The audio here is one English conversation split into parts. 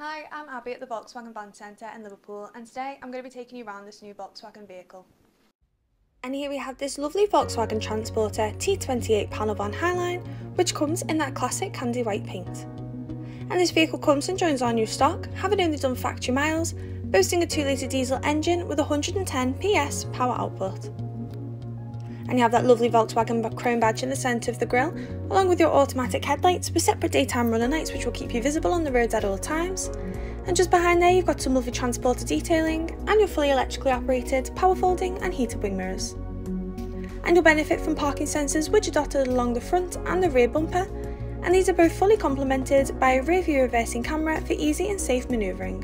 Hi, I'm Abby at the Volkswagen Van Centre in Liverpool and today I'm going to be taking you around this new Volkswagen vehicle. And here we have this lovely Volkswagen Transporter T28 panel van Highline which comes in that classic candy white paint. And this vehicle comes and joins our new stock, having only done factory miles, boasting a 2 litre diesel engine with 110 PS power output and you have that lovely Volkswagen chrome badge in the centre of the grille, along with your automatic headlights with separate daytime running lights which will keep you visible on the roads at all times. And just behind there you've got some lovely transporter detailing and your fully electrically operated power folding and heated wing mirrors. And you'll benefit from parking sensors which are dotted along the front and the rear bumper, and these are both fully complemented by a rear view reversing camera for easy and safe manoeuvring.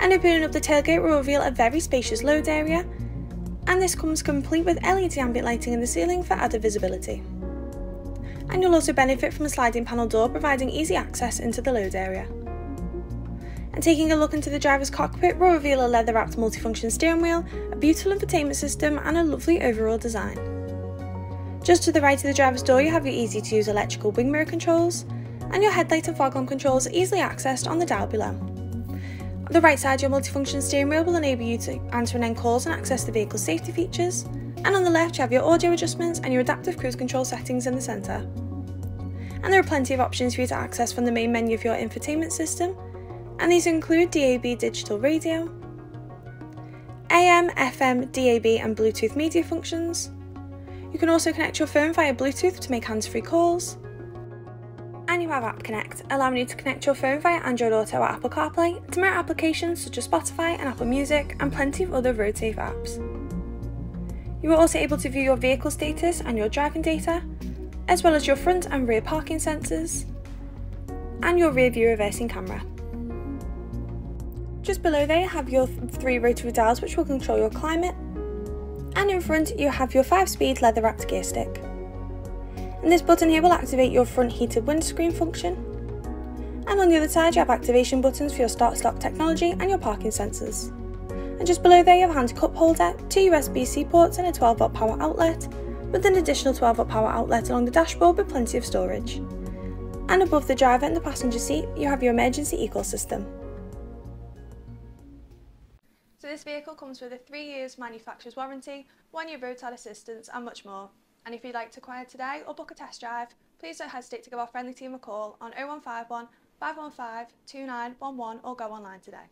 And opening up the tailgate will reveal a very spacious load area and this comes complete with LED ambient lighting in the ceiling for added visibility. And you'll also benefit from a sliding panel door providing easy access into the load area. And taking a look into the driver's cockpit will reveal a leather wrapped multifunction steering wheel, a beautiful infotainment system and a lovely overall design. Just to the right of the driver's door you have your easy to use electrical wing mirror controls, and your headlight and fog lamp controls are easily accessed on the dial below the right side, of your multifunction steering wheel will enable you to answer and end calls and access the vehicle's safety features. And on the left, you have your audio adjustments and your adaptive cruise control settings in the centre. And there are plenty of options for you to access from the main menu of your infotainment system, and these include DAB digital radio, AM, FM, DAB, and Bluetooth media functions. You can also connect your phone via Bluetooth to make hands free calls and you have App Connect, allowing you to connect your phone via Android Auto or Apple CarPlay to mirror applications such as Spotify and Apple Music and plenty of other road safe apps. You are also able to view your vehicle status and your driving data, as well as your front and rear parking sensors, and your rear view reversing camera. Just below there you have your three rotary dials which will control your climate, and in front you have your 5-speed leather wrapped gear stick and this button here will activate your front heated windscreen function. And on the other side you have activation buttons for your start stop technology and your parking sensors. And just below there you have a hand cup holder, two USB-C ports and a 12V power outlet, with an additional 12V power outlet along the dashboard with plenty of storage. And above the driver and the passenger seat you have your emergency eCall system. So this vehicle comes with a 3 years manufacturer's warranty, 1 year roadside assistance and much more. And if you'd like to acquire today or book a test drive, please don't hesitate to give our friendly team a call on 0151 515 2911 or go online today.